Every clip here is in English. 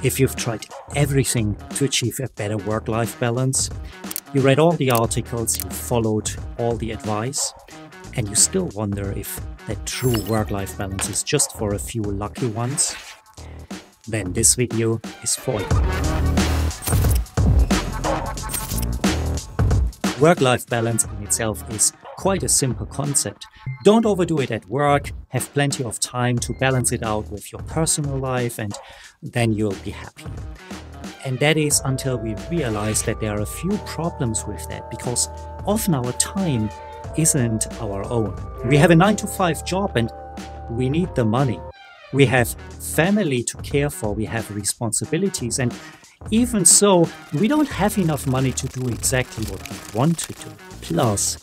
If you've tried everything to achieve a better work life balance, you read all the articles, you followed all the advice, and you still wonder if that true work life balance is just for a few lucky ones, then this video is for you. Work life balance in itself is quite a simple concept. Don't overdo it at work, have plenty of time to balance it out with your personal life, and then you'll be happy. And that is until we realize that there are a few problems with that because often our time isn't our own. We have a 9 to 5 job and we need the money. We have family to care for, we have responsibilities, and even so, we don't have enough money to do exactly what we want to do. Plus,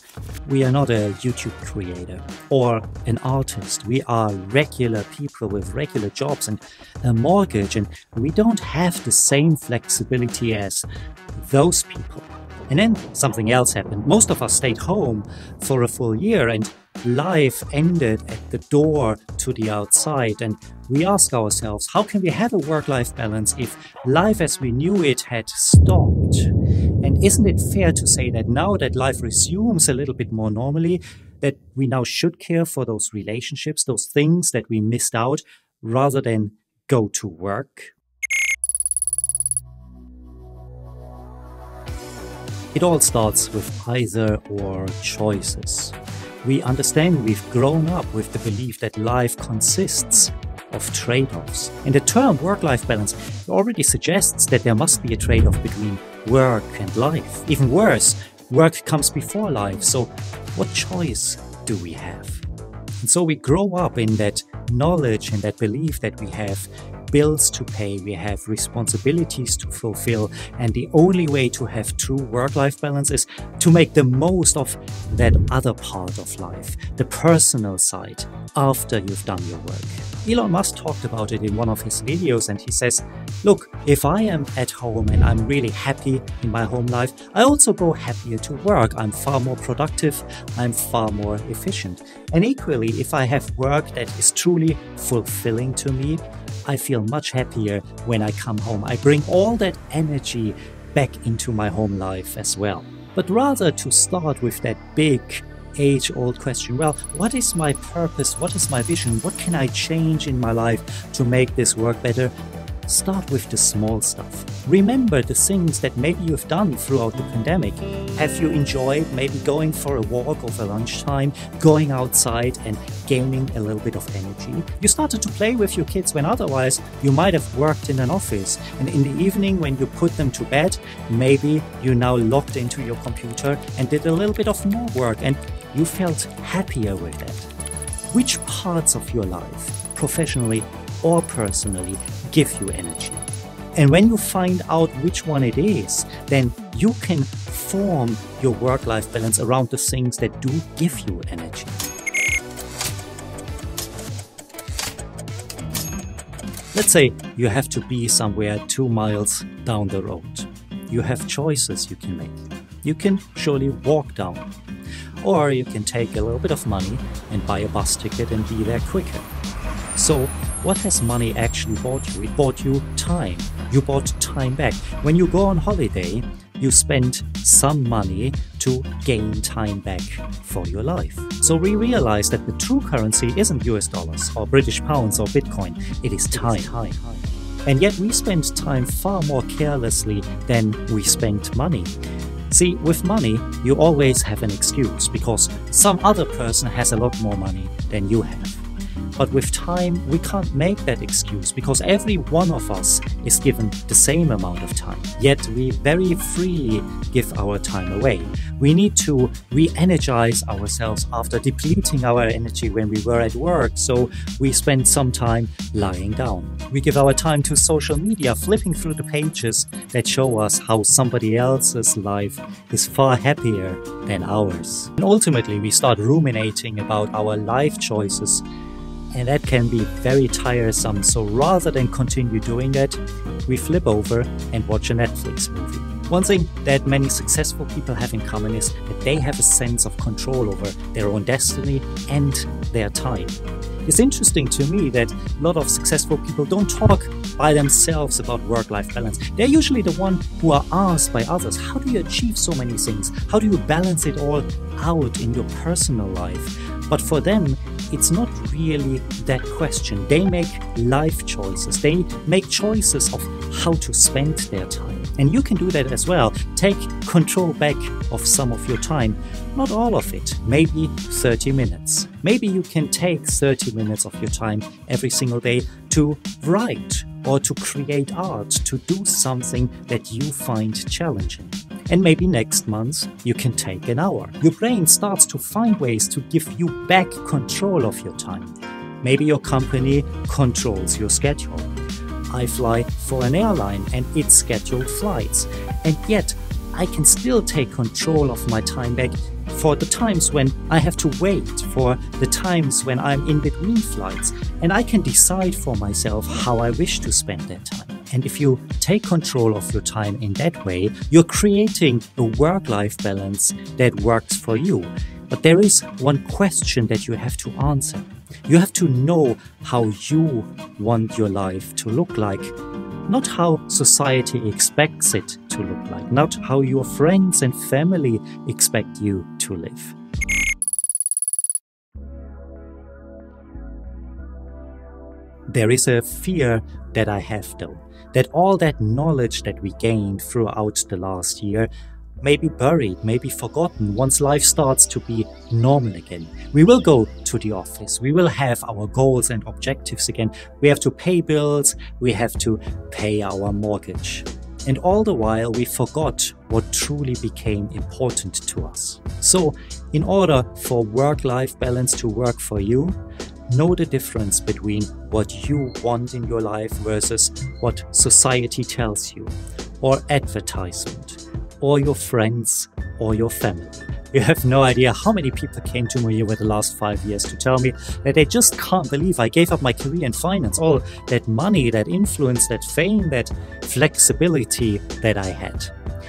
we are not a YouTube creator or an artist. We are regular people with regular jobs and a mortgage, and we don't have the same flexibility as those people. And then something else happened. Most of us stayed home for a full year, and life ended at the door to the outside. And we ask ourselves, how can we have a work life balance if life as we knew it had stopped? And isn't it fair to say that now that life resumes a little bit more normally, that we now should care for those relationships, those things that we missed out, rather than go to work? It all starts with either or choices. We understand we've grown up with the belief that life consists of trade offs. And the term work life balance already suggests that there must be a trade off between work and life. Even worse, work comes before life. So, what choice do we have? And so we grow up in that knowledge and that belief that we have bills to pay, we have responsibilities to fulfill, and the only way to have true work life balance is to make the most of that other part of life, the personal side, after you've done your work. Elon Musk talked about it in one of his videos, and he says, Look, if I am at home and I'm really happy in my home life, I also go happier to work. I'm far more productive, I'm far more efficient. And equally, if I have work that is truly fulfilling to me, I feel much happier when I come home. I bring all that energy back into my home life as well. But rather to start with that big age old question well, what is my purpose? What is my vision? What can I change in my life to make this work better? Start with the small stuff. Remember the things that maybe you've done throughout the pandemic. Have you enjoyed maybe going for a walk over lunchtime, going outside and gaining a little bit of energy? You started to play with your kids when otherwise you might have worked in an office. And in the evening, when you put them to bed, maybe you now logged into your computer and did a little bit of more work and you felt happier with it? Which parts of your life, professionally or personally, give you energy. And when you find out which one it is, then you can form your work life balance around the things that do give you energy. Let's say you have to be somewhere two miles down the road. You have choices you can make. You can surely walk down, or you can take a little bit of money and buy a bus ticket and be there quicker. So, what has money actually bought you? It bought you time. You bought time back. When you go on holiday, you spend some money to gain time back for your life. So we realize that the true currency isn't US dollars or British pounds or Bitcoin, it is time. And yet we spend time far more carelessly than we spend money. See, with money, you always have an excuse because some other person has a lot more money than you have. But with time, we can't make that excuse because every one of us is given the same amount of time. Yet we very freely give our time away. We need to re energize ourselves after depleting our energy when we were at work, so we spend some time lying down. We give our time to social media, flipping through the pages that show us how somebody else's life is far happier than ours. And ultimately, we start ruminating about our life choices and that can be very tiresome. So rather than continue doing that, we flip over and watch a Netflix movie. One thing that many successful people have in common is that they have a sense of control over their own destiny and their time. It's interesting to me that a lot of successful people don't talk by themselves about work life balance. They're usually the one who are asked by others, How do you achieve so many things? How do you balance it all out in your personal life? But for them, it's not really that question. They make life choices, they make choices of how to spend their time. And you can do that as well. Take control back of some of your time. Not all of it, maybe 30 minutes. Maybe you can take 30 minutes of your time every single day to write or to create art, to do something that you find challenging. And maybe next month you can take an hour. Your brain starts to find ways to give you back control of your time. Maybe your company controls your schedule. I fly for an airline and it's scheduled flights. And yet, I can still take control of my time back for the times when I have to wait, for the times when I'm in between flights, and I can decide for myself how I wish to spend that time. And if you take control of your time in that way, you're creating a work life balance that works for you. But there is one question that you have to answer. You have to know how you want your life to look like, not how society expects it to look like, not how your friends and family expect you to live. There is a fear that I have though that all that knowledge that we gained throughout the last year may be buried, may be forgotten once life starts to be normal again. We will go to the office, we will have our goals and objectives again. We have to pay bills, we have to pay our mortgage. And all the while, we forgot what truly became important to us. So, in order for work life balance to work for you, know the difference between what you want in your life versus what society tells you, or advertisement, or your friends, or your family. You have no idea how many people came to me over the last five years to tell me that they just can't believe I gave up my career in finance, all that money, that influence, that fame, that flexibility that I had.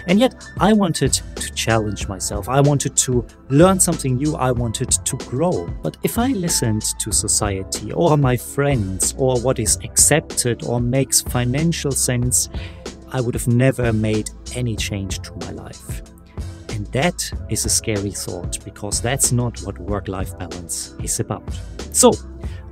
And yet, I wanted to challenge myself. I wanted to learn something new. I wanted to grow. But if I listened to society or my friends or what is accepted or makes financial sense, I would have never made any change to my life. And that is a scary thought because that's not what work life balance is about. So,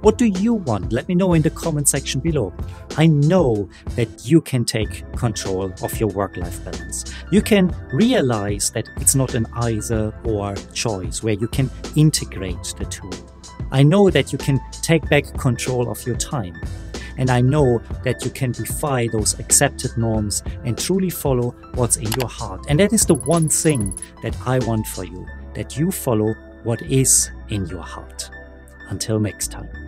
what do you want? Let me know in the comment section below. I know that you can take control of your work life balance. You can realize that it's not an either or choice where you can integrate the two. I know that you can take back control of your time. And I know that you can defy those accepted norms and truly follow what's in your heart. And that is the one thing that I want for you that you follow what is in your heart. Until next time.